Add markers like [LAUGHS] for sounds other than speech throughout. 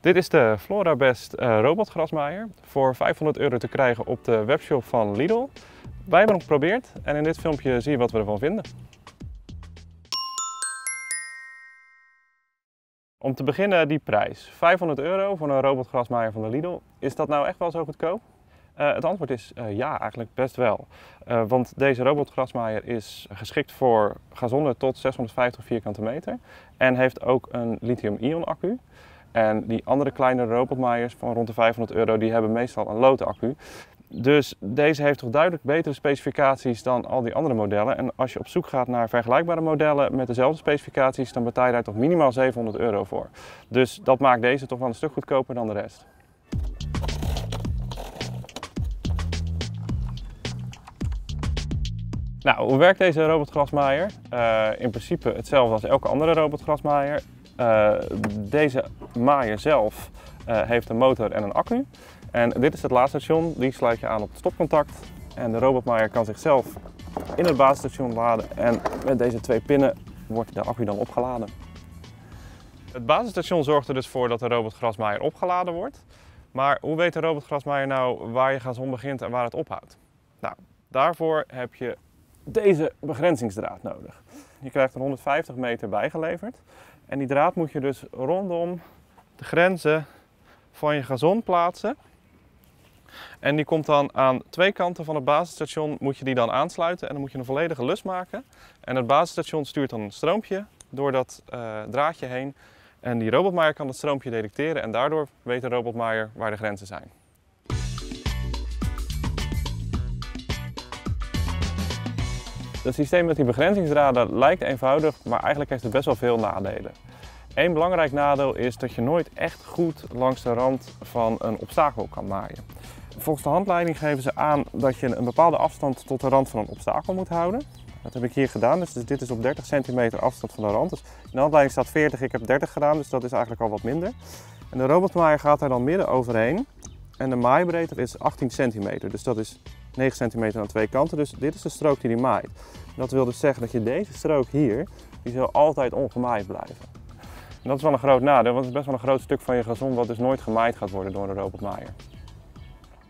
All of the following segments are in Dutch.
Dit is de FloraBest uh, robotgrasmaaier voor 500 euro te krijgen op de webshop van Lidl. Wij hebben hem geprobeerd en in dit filmpje zie je wat we ervan vinden. Om te beginnen die prijs. 500 euro voor een robotgrasmaaier van de Lidl. Is dat nou echt wel zo goedkoop? Uh, het antwoord is uh, ja, eigenlijk best wel. Want deze robotgrasmaaier is geschikt voor gazonnen tot 650 vierkante meter. En heeft ook een lithium-ion accu. En die andere kleinere robotmaaiers van rond de 500 euro, die hebben meestal een loodaccu. Dus deze heeft toch duidelijk betere specificaties dan al die andere modellen. En als je op zoek gaat naar vergelijkbare modellen met dezelfde specificaties, dan betaal je daar toch minimaal 700 euro voor. Dus dat maakt deze toch wel een stuk goedkoper dan de rest. Nou, hoe werkt deze robotgrasmaaier? Uh, in principe hetzelfde als elke andere robotgrasmaaier. Uh, deze maaier zelf uh, heeft een motor en een accu. En dit is het laadstation, die sluit je aan op het stopcontact. En de robotmaaier kan zichzelf in het basisstation laden en met deze twee pinnen wordt de accu dan opgeladen. Het basisstation zorgt er dus voor dat de robotgrasmaaier opgeladen wordt. Maar hoe weet de robotgrasmaaier nou waar je gazon begint en waar het ophoudt? Nou, daarvoor heb je deze begrenzingsdraad nodig. Je krijgt er 150 meter bijgeleverd. En die draad moet je dus rondom de grenzen van je gazon plaatsen. En die komt dan aan twee kanten van het basisstation moet je die dan aansluiten en dan moet je een volledige lus maken. En het basisstation stuurt dan een stroompje door dat uh, draadje heen. En die robotmaaier kan het stroompje detecteren en daardoor weet de robotmaaier waar de grenzen zijn. Het systeem met die begrenzingsdraden lijkt eenvoudig, maar eigenlijk heeft het best wel veel nadelen. Eén belangrijk nadeel is dat je nooit echt goed langs de rand van een obstakel kan maaien. Volgens de handleiding geven ze aan dat je een bepaalde afstand tot de rand van een obstakel moet houden. Dat heb ik hier gedaan, dus dit is op 30 centimeter afstand van de rand. Dus in de handleiding staat 40, ik heb 30 gedaan, dus dat is eigenlijk al wat minder. En de robotmaaier gaat daar dan midden overheen. En de maaibreedte is 18 centimeter, dus dat is 9 centimeter aan twee kanten. Dus dit is de strook die die maait. Dat wil dus zeggen dat je deze strook hier, die zal altijd ongemaaid blijven. En dat is wel een groot nadeel, want het is best wel een groot stuk van je gazon wat dus nooit gemaaid gaat worden door een robotmaaier.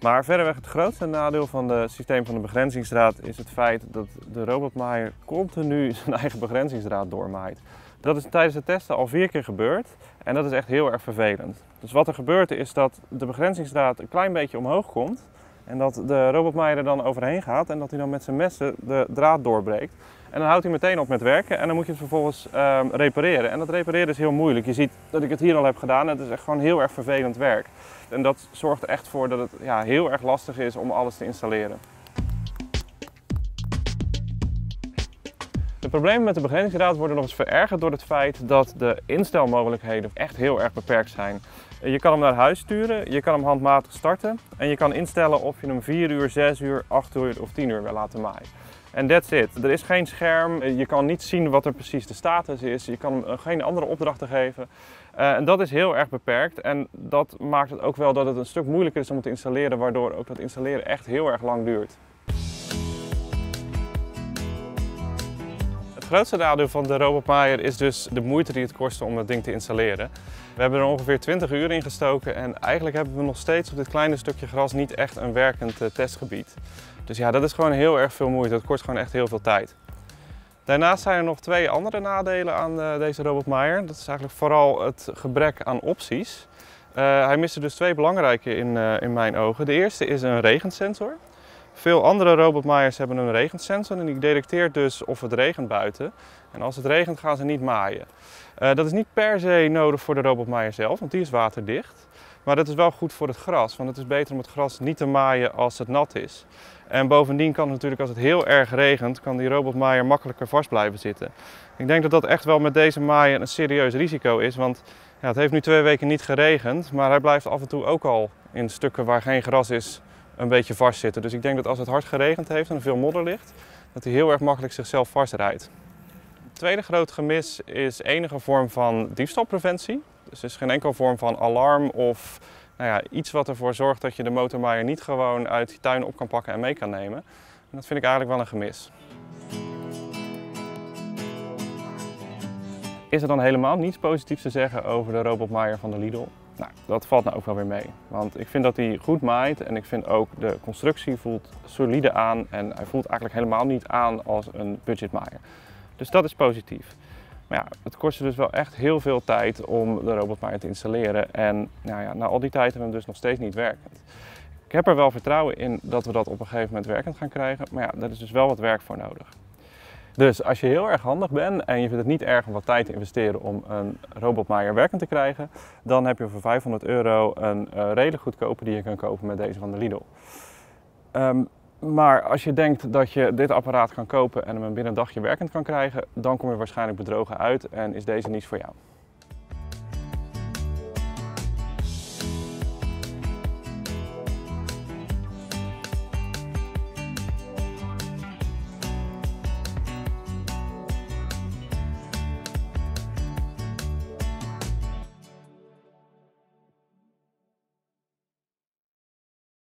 Maar verreweg het grootste nadeel van het systeem van de begrenzingsdraad is het feit dat de robotmaaier continu [LAUGHS] zijn eigen begrenzingsdraad doormaait. Dat is tijdens het testen al vier keer gebeurd en dat is echt heel erg vervelend. Dus wat er gebeurt is dat de begrenzingsdraad een klein beetje omhoog komt en dat de robotmaaier er dan overheen gaat en dat hij dan met zijn messen de draad doorbreekt. En dan houdt hij meteen op met werken en dan moet je het vervolgens um, repareren. En dat repareren is heel moeilijk. Je ziet dat ik het hier al heb gedaan. Het is echt gewoon heel erg vervelend werk. En dat zorgt echt voor dat het ja, heel erg lastig is om alles te installeren. Problemen met de begrenzingsdraad worden nog eens verergerd door het feit dat de instelmogelijkheden echt heel erg beperkt zijn. Je kan hem naar huis sturen, je kan hem handmatig starten en je kan instellen of je hem 4 uur, 6 uur, 8 uur of 10 uur wil laten maaien. En that's it. Er is geen scherm, je kan niet zien wat er precies de status is, je kan hem eh, geen andere opdrachten geven. Uh, en dat is heel erg beperkt en dat maakt het ook wel dat het een stuk moeilijker is om te installeren, waardoor ook dat installeren echt heel erg lang duurt. Grootste nadeel van de robotmaaier is dus de moeite die het kost om het ding te installeren. We hebben er ongeveer 20 uur in gestoken en eigenlijk hebben we nog steeds op dit kleine stukje gras niet echt een werkend uh, testgebied. Dus ja, dat is gewoon heel erg veel moeite. Het kost gewoon echt heel veel tijd. Daarnaast zijn er nog twee andere nadelen aan uh, deze robotmaaier. Dat is eigenlijk vooral het gebrek aan opties. Uh, hij mist er dus twee belangrijke in, in mijn ogen. De eerste is een regensensor. Veel andere robotmaaiers hebben een regensensor en die detecteert dus of het regent buiten. En als het regent gaan ze niet maaien. dat is niet per se nodig voor de robotmaaier zelf, want die is waterdicht. Maar dat is wel goed voor het gras, want het is beter om het gras niet te maaien als het nat is. En bovendien kan het natuurlijk als het heel erg regent, kan die robotmaaier makkelijker vast blijven zitten. Ik denk dat dat echt wel met deze maaier een serieus risico is, want ja, het heeft nu twee weken niet geregend, maar hij blijft af en toe ook al in stukken waar geen gras is een beetje vastzitten. Dus ik denk dat als het hard geregend heeft en veel modder ligt, dat hij heel erg makkelijk zichzelf vastrijdt. Het tweede groot gemis is enige vorm van diefstalpreventie. Dus is geen enkele vorm van alarm of nou ja, iets wat ervoor zorgt dat je de motormaaier niet gewoon uit je tuin op kan pakken en mee kan nemen. En dat vind ik eigenlijk wel een gemis. Is er dan helemaal niets positiefs te zeggen over de robotmaaier van de Lidl? Nou, dat valt nou ook wel weer mee. Want ik vind dat hij goed maait en ik vind ook de constructie voelt solide aan en hij voelt eigenlijk helemaal niet aan als een budgetmaaier. Dus dat is positief. Maar ja, het kostte dus wel echt heel veel tijd om de robotmaaier te installeren en nou ja, na al die tijd hebben we hem dus nog steeds niet werkend. Ik heb er wel vertrouwen in dat we dat op een gegeven moment werkend gaan krijgen, maar ja, daar is dus wel wat werk voor nodig. Dus als je heel erg handig bent en je vindt het niet erg om wat tijd te investeren om een robotmaaier werkend te krijgen, dan heb je voor 500 euro een uh, redelijk goedkope die je kan kopen met deze van de Lidl. Um, maar als je denkt dat je dit apparaat kan kopen en hem binnen een dagje werkend kan krijgen, dan kom je waarschijnlijk bedrogen uit en is deze niet voor jou.